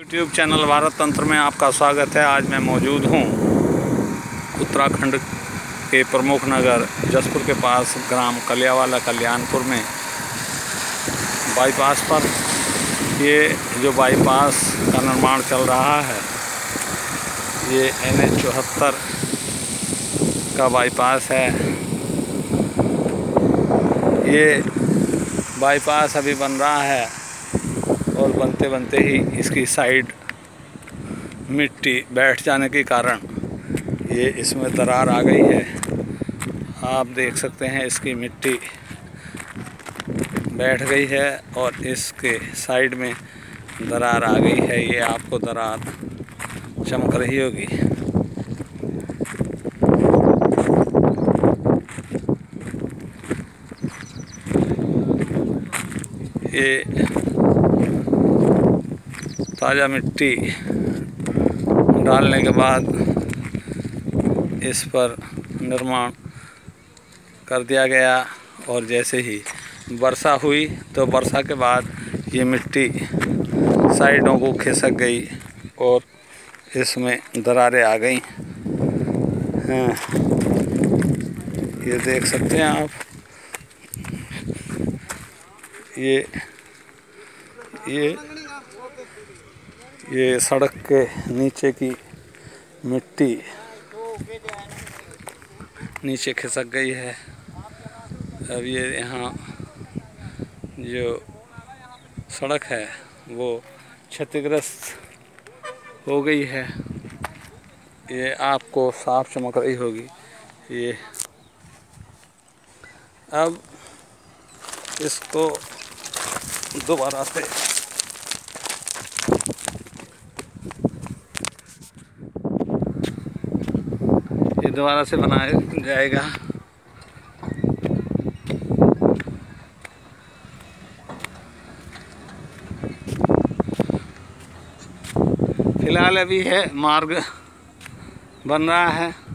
YouTube channel Bharat तंत्र में आपका स्वागत है। आज मैं मौजूद हूँ उत्तराखंड के प्रमुख नगर, जसपुर के पास ग्राम कलियावाला, कल्याणपुर में। बाईपास पर ये जो बाईपास का निर्माण चल रहा है, ये एन एच चौहत्तर का बाईपास है। ये बाईपास अभी बन रहा है और बनते बनते ही इसकी साइड मिट्टी बैठ जाने के कारण ये इसमें दरार आ गई है। आप देख सकते हैं इसकी मिट्टी बैठ गई है और इसके साइड में दरार आ गई है। ये आपको दरार चमक रही होगी। ये ताज़ा मिट्टी डालने के बाद इस पर निर्माण कर दिया गया और जैसे ही वर्षा हुई तो वर्षा के बाद ये मिट्टी साइडों को खिसक गई और इसमें दरारें आ गई। हैं, ये देख सकते हैं आप। ये ये ये सड़क के नीचे की मिट्टी नीचे खिसक गई है। अब ये यहाँ जो सड़क है, वो क्षतिग्रस्त हो गई है। ये आपको साफ़ चमक रही होगी। ये अब इसको दोबारा से दोबारा से बनाया जाएगा। फ़िलहाल अभी है मार्ग बन रहा है।